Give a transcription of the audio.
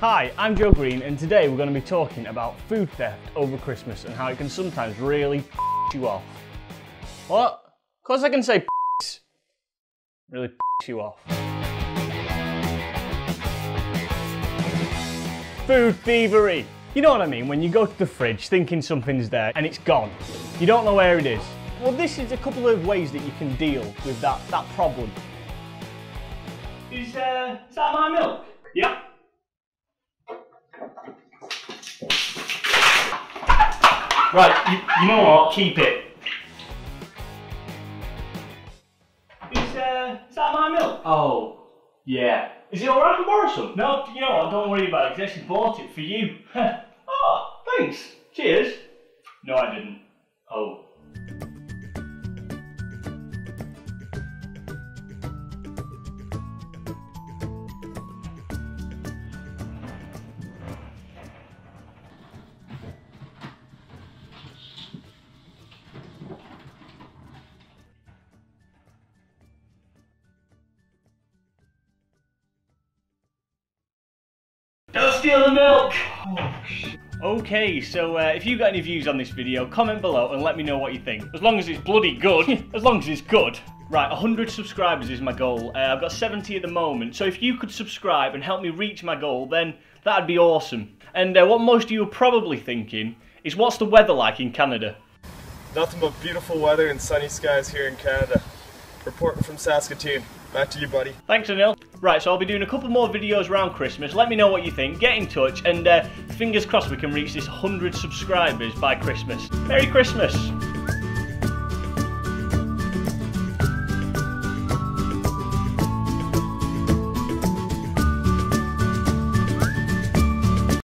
Hi, I'm Joe Green and today we're going to be talking about food theft over Christmas and how it can sometimes really you off. What? Of course I can say really you off. Food thievery. You know what I mean? When you go to the fridge thinking something's there and it's gone. You don't know where it is. Well, this is a couple of ways that you can deal with that, that problem. Is, uh, is that my milk? Yep. Right, you, you know what? Keep it. Is, uh, is that my milk? Oh, yeah. Is it alright to borrow some? No, you know what? Don't worry about it, I actually bought it for you. oh, thanks. Cheers. No, I didn't. Oh. Steal the milk! Okay, so uh, if you've got any views on this video, comment below and let me know what you think. As long as it's bloody good, as long as it's good. Right, 100 subscribers is my goal. Uh, I've got 70 at the moment, so if you could subscribe and help me reach my goal, then that'd be awesome. And uh, what most of you are probably thinking is what's the weather like in Canada? Nothing but beautiful weather and sunny skies here in Canada. Reporting from Saskatoon. Back to you, buddy. Thanks, Anil. Right, so I'll be doing a couple more videos around Christmas. Let me know what you think. Get in touch, and uh, fingers crossed we can reach this 100 subscribers by Christmas. Merry Christmas!